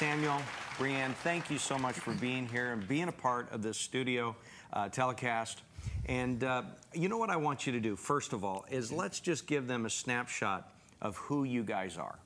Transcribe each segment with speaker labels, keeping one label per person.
Speaker 1: Samuel, Brianne, thank you so much for being here and being a part of this studio uh, telecast. And uh, you know what I want you to do, first of all, is let's just give them a snapshot of who you guys are.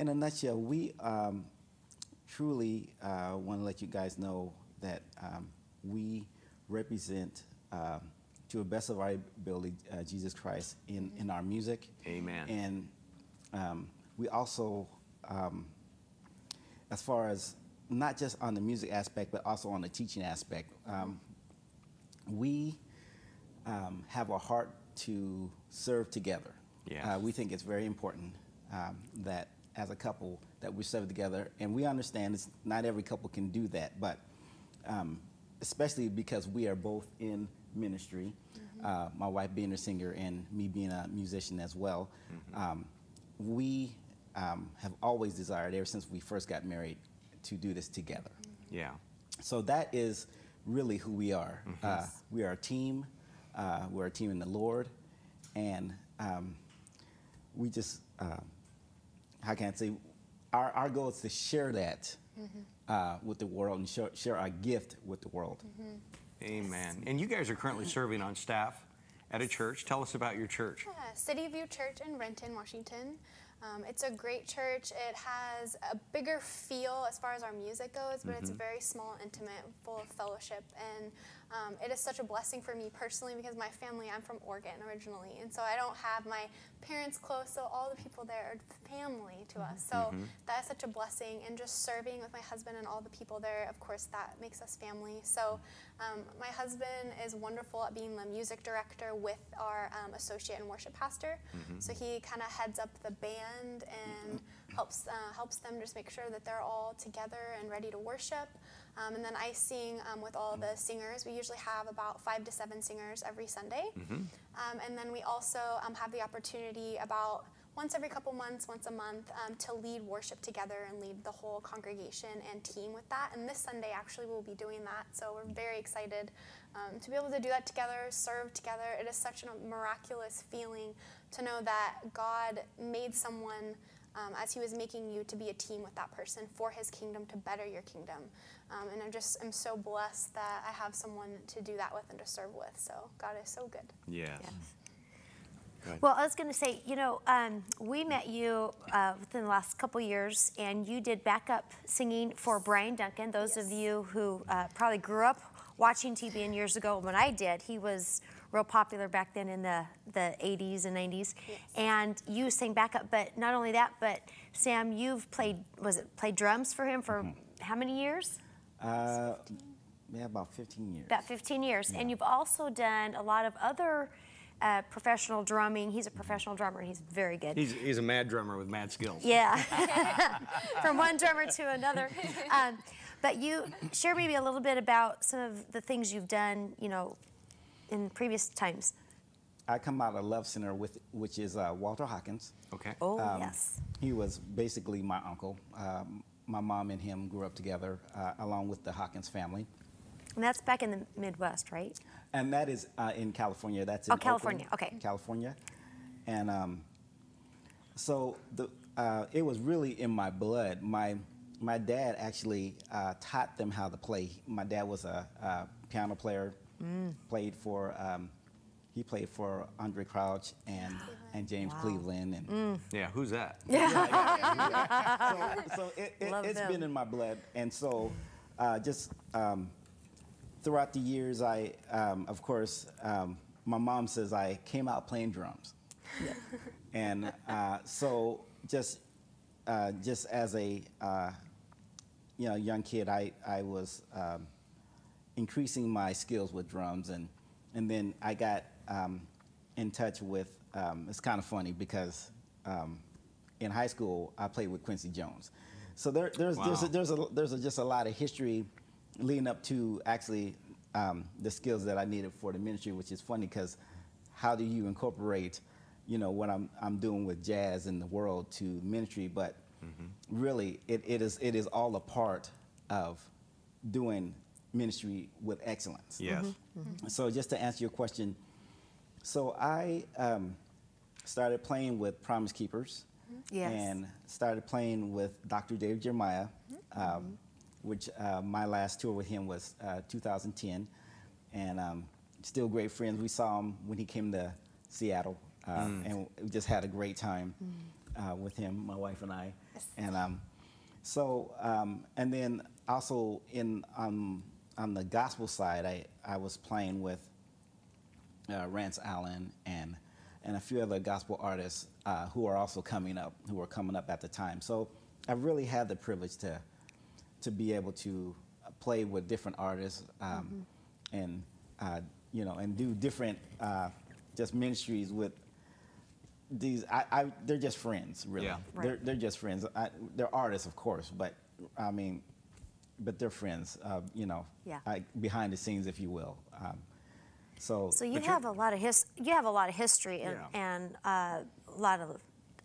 Speaker 2: In a nutshell, we um, truly uh, want to let you guys know that um, we represent, um, to the best of our ability, uh, Jesus Christ in, in our music.
Speaker 1: Amen.
Speaker 2: And um, we also, um, as far as not just on the music aspect, but also on the teaching aspect, um, we um, have a heart to serve together.
Speaker 1: Yes.
Speaker 2: Uh, we think it's very important um, that as a couple that we serve together, and we understand it's not every couple can do that, but um, especially because we are both in ministry, uh, my wife being a singer and me being a musician as well. Um, we um, have always desired, ever since we first got married, to do this together.
Speaker 1: Yeah.
Speaker 2: So that is really who we are. Uh, we are a team. Uh, we're a team in the Lord, and um, we just, uh, how can I say, our, our goal is to share that uh, with the world and share, share our gift with the world.
Speaker 1: Amen. And you guys are currently serving on staff at a church. Tell us about your church.
Speaker 3: Yeah, City View Church in Renton, Washington. Um, it's a great church. It has a bigger feel as far as our music goes, but it's very small, intimate, full of fellowship. And um, it is such a blessing for me personally because my family, I'm from Oregon originally. And so I don't have my parents close, so all the people there are family to us. So that is such a blessing. And just serving with my husband and all the people there, of course, that makes us family. So um, my husband is wonderful at being the music director with our um, associate and worship pastor. So he kind of heads up the band and helps uh, helps them just make sure that they're all together and ready to worship. Um, and then I sing um, with all the singers. We usually have about five to seven singers every Sunday. Um, and then we also um, have the opportunity about once every couple months, once a month, um, to lead worship together and lead the whole congregation and team with that. And this Sunday, actually, we'll be doing that. So we're very excited um, to be able to do that together, serve together. It is such a miraculous feeling to know that God made someone. Um, as he was making you to be a team with that person for his kingdom to better your kingdom. Um, and i'm just i'm so blessed that i have someone to do that with and to serve with. So god is so good.
Speaker 1: Yes.
Speaker 4: Well, I was going to say, you know, um, we met you uh, within the last couple years, and you did backup singing for Bryan Duncan. Those of you who uh, probably grew up watching TBN years ago when I did, he was real popular back then in the, the 80s and 90s.
Speaker 3: Yes.
Speaker 4: And you sang backup, but not only that, but Sam, you've played, was it played drums for him for how many years?
Speaker 2: Uh, yeah, about 15 years.
Speaker 4: About 15 years. And you've also done a lot of other uh, professional drumming. He's a professional drummer. He's very good.
Speaker 1: He's, he's a mad drummer with mad skills.
Speaker 4: Yeah, from one drummer to another. Um, but you share maybe a little bit about some of the things you've done, you know, in previous times.
Speaker 2: I come out of Love Center, with, which is uh, Walter Hawkins.
Speaker 1: Okay.
Speaker 4: Oh,
Speaker 2: Um,
Speaker 4: yes.
Speaker 2: He was basically my uncle. Um, my mom and him grew up together, uh, along with the Hawkins family.
Speaker 4: And that's back in the Midwest, right?
Speaker 2: And that is uh, in California. That's in
Speaker 4: Oh, California,
Speaker 2: Oakland,
Speaker 4: okay.
Speaker 2: California. And um, so the, uh, it was really in my blood. My, my dad actually uh, taught them how to play. My dad was a, a piano player,
Speaker 4: Mm.
Speaker 2: played for, um, he played for Andraé Crouch and, and James
Speaker 4: Wow.
Speaker 2: Cleveland. And
Speaker 4: Mm.
Speaker 1: Yeah, who's that?
Speaker 2: so, so it, it, it's
Speaker 4: them.
Speaker 2: been in my blood, and so uh, just um, throughout the years, I, um, of course, um, my mom says I came out playing drums, and uh, so just uh, just as a uh, you know young kid, I I was um, increasing my skills with drums, and and then I got um, in touch with. Um, it's kind of funny because um, in high school I played with Quincy Jones, so there, there's there's a, there's a there's a, just a lot of history leading up to actually um, the skills that I needed for the ministry, which is funny because how do you incorporate you know what I'm I'm doing with jazz in the world to ministry, but really it, it is it is all a part of doing ministry with excellence.
Speaker 1: Yes.
Speaker 2: So just to answer your question, so I um, started playing with Promise Keepers
Speaker 4: Yes.
Speaker 2: and started playing with Dr. Dave Jeremiah um, which uh, my last tour with him was uh, 2010, and um, still great friends. We saw him when he came to Seattle, uh, and we just had a great time uh, with him, my wife and I, Yes. and um, so um, and then also in um, on the gospel side, I I was playing with uh, Rance Allen and and a few other gospel artists uh, who are also coming up, who were coming up at the time. So I really had the privilege to to be able to uh, play with different artists um, and uh, you know and do different uh, just ministries with these. I, I they're just friends, really.
Speaker 1: Yeah.
Speaker 4: Right.
Speaker 2: They're they're just friends. I, they're artists, of course, but I mean, but they're friends. Uh, you know,
Speaker 4: Yeah.
Speaker 2: I, behind the scenes, if you will. Um, so
Speaker 4: So you have a lot of his, you have a lot of history and,
Speaker 1: Yeah.
Speaker 4: and uh, a lot of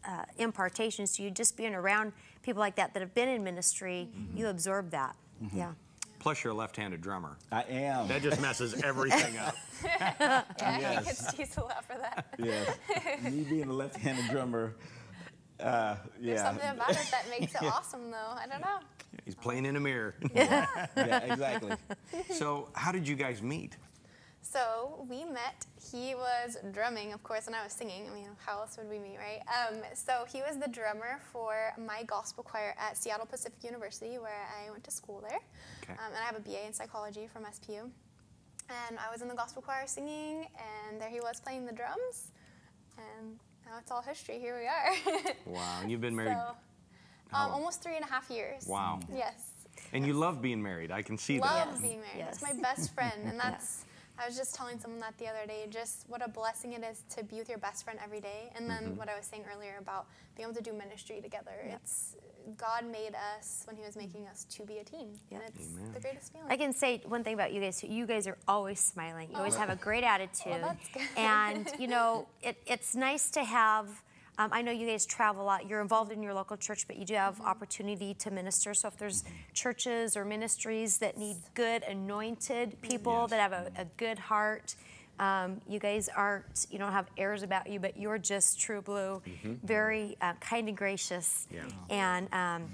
Speaker 4: uh, impartations. So you just being around people like that that have been in ministry,
Speaker 1: Mm-hmm.
Speaker 4: you absorb that. Yeah.
Speaker 1: Plus, you're a left-handed drummer.
Speaker 2: I am.
Speaker 1: That just messes everything up.
Speaker 3: Yeah,
Speaker 2: Yes.
Speaker 3: he gets teased a lot for that.
Speaker 2: Yes. Me being a left-handed drummer. Uh,
Speaker 3: There's something about it that makes it awesome, though. I don't know.
Speaker 1: He's playing in a mirror.
Speaker 2: yeah, exactly.
Speaker 1: so, how did you guys meet?
Speaker 3: So we met. He was drumming, of course, and I was singing. I mean, how else would we meet, right? Um, so he was the drummer for my gospel choir at Seattle Pacific University, where I went to school there.
Speaker 1: Okay.
Speaker 3: Um, and I have a BA in psychology from SPU. And I was in the gospel choir singing, and there he was playing the drums. And now it's all history. Here we are.
Speaker 1: Wow, and you've been married.
Speaker 3: so,
Speaker 1: how
Speaker 3: um, almost three and a half years.
Speaker 1: Wow.
Speaker 3: Yes.
Speaker 1: And you love being married. I can see
Speaker 3: love
Speaker 1: that.
Speaker 4: Yes.
Speaker 3: being married. That's
Speaker 4: Yes.
Speaker 3: my best friend, and that's. I was just telling someone that the other day. Just what a blessing it is to be with your best friend every day, and then
Speaker 1: Mm-hmm.
Speaker 3: what I was saying earlier about being able to do ministry together. It's God made us when He was making us to be a team, and it's
Speaker 1: Amen.
Speaker 3: the greatest feeling.
Speaker 4: I can say one thing about you guys. You guys are always smiling. You always have a great attitude.
Speaker 3: that's good.
Speaker 4: And, you know, it, it's nice to have, um, I know you guys travel a lot. You're involved in your local church, but you do have opportunity to minister. So if there's churches or ministries that need good, anointed people
Speaker 1: Yes.
Speaker 4: that have a, a good heart, um, you guys aren't, you don't have airs about you, but you're just true blue, very uh, kind and gracious.
Speaker 1: Yeah.
Speaker 4: And um,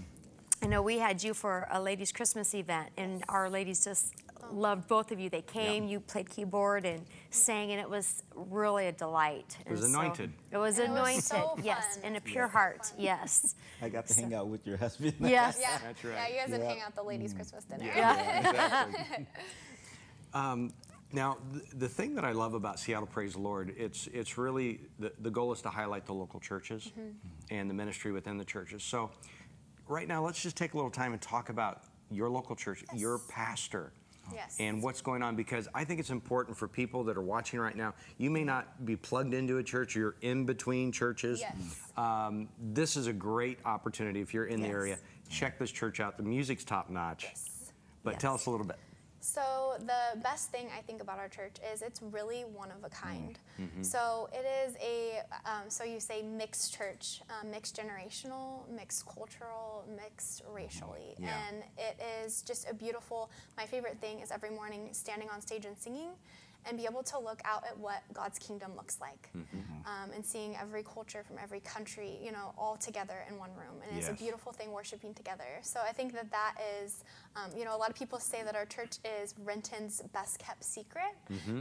Speaker 4: I know we had you for a ladies' Christmas event, and our ladies just loved both of you. They came, you played keyboard and sang, and it was really a delight.
Speaker 1: was
Speaker 4: And so- it was
Speaker 3: And it was
Speaker 4: anointed,
Speaker 3: so
Speaker 4: yes,
Speaker 3: fun.
Speaker 4: in a pure heart, yes.
Speaker 2: I got to hang out with your husband.
Speaker 4: Yes.
Speaker 3: yeah,
Speaker 1: That's
Speaker 3: yeah.
Speaker 1: right.
Speaker 3: You guys didn't hang out the ladies' mm. Christmas dinner.
Speaker 2: exactly.
Speaker 1: Um, now, th- the thing that I love about Seattle Praise the Lord, it's it's really the, the goal is to highlight the local churches mm-hmm. and the ministry within the churches. So, right now, let's just take a little time and talk about your local church, your pastor,
Speaker 3: Yes.
Speaker 1: and what's going on because I think it's important for people that are watching right now. You may not be plugged into a church, you're in between churches.
Speaker 3: Yes.
Speaker 1: Um, this is a great opportunity if you're in the area. Check this church out. The music's top notch.
Speaker 3: Yes.
Speaker 1: But tell us a little bit.
Speaker 3: So the best thing I think about our church is it's really one of a kind.
Speaker 1: Mm-hmm.
Speaker 3: So it is a um, so you say mixed church, um, mixed generational, mixed cultural, mixed racially,
Speaker 1: Yeah.
Speaker 3: and it is just a beautiful. My favorite thing is every morning standing on stage and singing. And be able to look out at what God's kingdom looks like,
Speaker 1: Mm-hmm.
Speaker 3: um, and seeing every culture from every country, you know, all together in one room, and it's a beautiful thing worshiping together. So I think that that is, um, you know, a lot of people say that our church is Renton's best kept secret.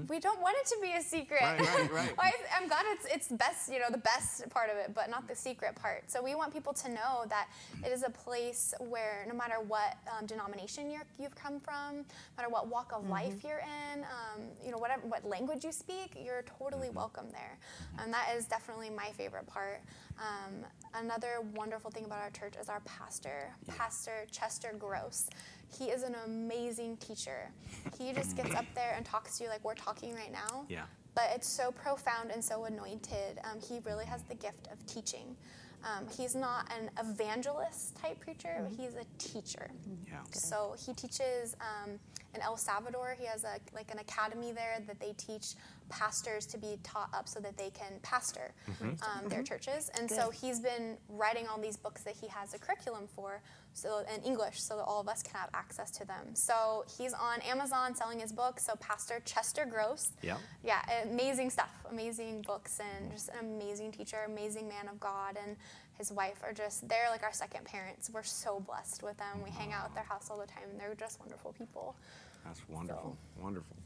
Speaker 3: We don't want it to be a secret.
Speaker 1: Mm-hmm. Right, right, right.
Speaker 3: Well, I'm glad it's it's best, you know, the best part of it, but not the secret part. So we want people to know that it is a place where no matter what um, denomination you're, you've come from, no matter what walk of life you're in, um, you know, whatever what language you speak, you're totally welcome there. And that is definitely my favorite part. Um, another wonderful thing about our church is our pastor, Pastor Chester Gross. He is an amazing teacher. He just gets up there and talks to you like we're talking right now
Speaker 1: Yeah.
Speaker 3: but it's so profound and so anointed. Um, he really has the gift of teaching. Um, he's not an evangelist type preacher, but he's a teacher.
Speaker 1: Yeah.
Speaker 3: So he teaches um, in El Salvador. He has a like an academy there that they teach pastors to be taught up so that they can pastor um, their churches. And so he's been writing all these books that he has a curriculum for, so in English, so that all of us can have access to them. So he's on Amazon selling his book. So Pastor Chester Gross.
Speaker 1: Yeah.
Speaker 3: Yeah, amazing stuff, amazing books, and just an amazing teacher, amazing man of God, and his wife are just they're like our second parents. We're so blessed with them. We hang out at their house all the time, and they're just wonderful people.
Speaker 1: That's wonderful. Wonderful.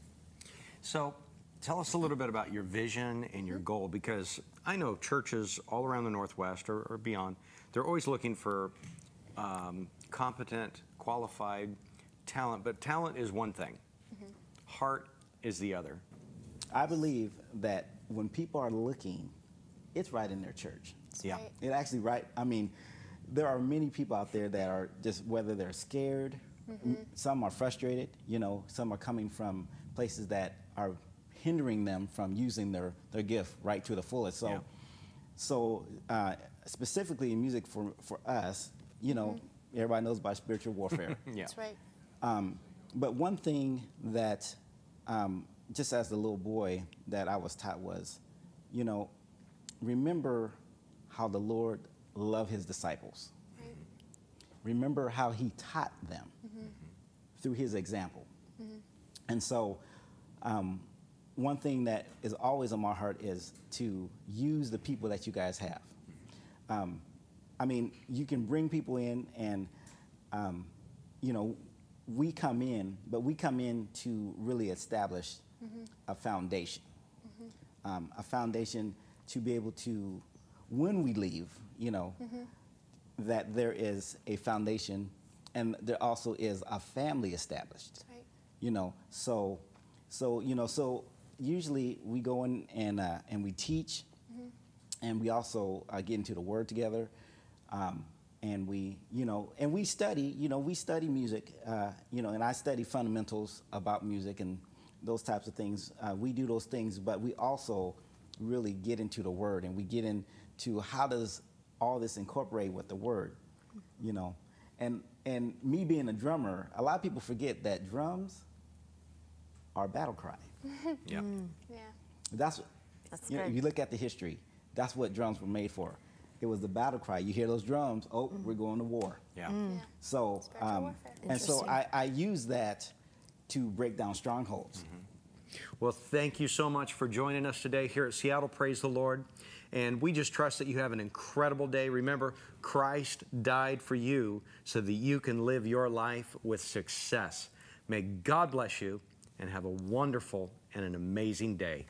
Speaker 1: So, tell us a little bit about your vision and your goal because I know churches all around the Northwest or, or beyond, they're always looking for um, competent, qualified talent, but talent is one thing, heart is the other.
Speaker 2: I believe that when people are looking, it's right in their church.
Speaker 3: That's
Speaker 1: Yeah.
Speaker 3: right.
Speaker 2: It actually right. I mean, there are many people out there that are just whether they're scared, m- some are frustrated. You know, some are coming from places that are hindering them from using their their gift right to the fullest. So,
Speaker 1: Yeah.
Speaker 2: so uh, specifically in music for for us, you know, everybody knows about spiritual warfare.
Speaker 1: Yeah.
Speaker 3: That's right.
Speaker 2: Um, but one thing that, um, just as a little boy, that I was taught was, you know, remember how the Lord loved his disciples.
Speaker 3: Right.
Speaker 2: Remember how he taught them through his example. And so, um, one thing that is always on my heart is to use the people that you guys have. Um, I mean, you can bring people in, and um, you know, we come in, but we come in to really establish a foundation, um, a foundation to be able to, when we leave, you know, that there is a foundation, and there also is a family established.
Speaker 3: Right.
Speaker 2: you know so so you know so usually we go in and uh, and we teach and we also uh, get into the word together um, and we you know and we study you know we study music uh, you know and i study fundamentals about music and those types of things. Uh, we do those things but we also really get into the word and we get into how does all this incorporate with the word you know? And and me being a drummer a lot of people forget that drums are battle cry.
Speaker 1: Yeah.
Speaker 3: Yeah.
Speaker 2: that's
Speaker 4: That's
Speaker 2: you know, if you look at the history that's what drums were made for. It was the battle cry. You hear those drums oh we're going to war.
Speaker 1: Yeah.
Speaker 3: Yeah.
Speaker 2: so um, and so I, I use that to break down strongholds mm-hmm.
Speaker 1: Well, thank you so much for joining us today here at Seattle. Praise the Lord. And we just trust that you have an incredible day. Remember, Christ died for you so that you can live your life with success. May God bless you and have a wonderful and an amazing day.